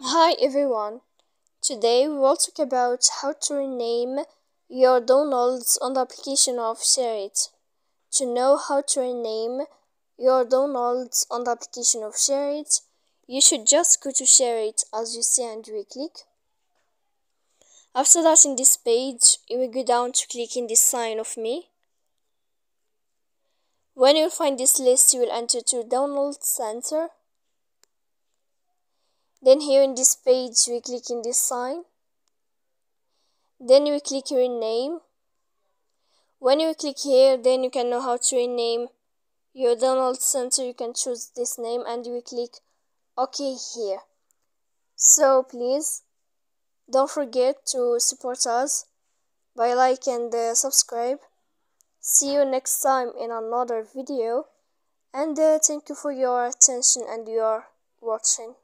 Hi everyone. Today we will talk about how to rename your downloads on the application of ShareIt. To know how to rename your downloads on the application of ShareIt, you should just go to ShareIt as you see and we click. After that in this page, you will go down to click in this sign of me. When you find this list, you will enter to Download Center then here in this page we click in this sign. Then we click rename when you click here then you can know how to rename your download center. You can choose this name and you click ok here. So please don't forget to support us by like and uh, subscribe. See you next time in another video. And uh, thank you for your attention and your watching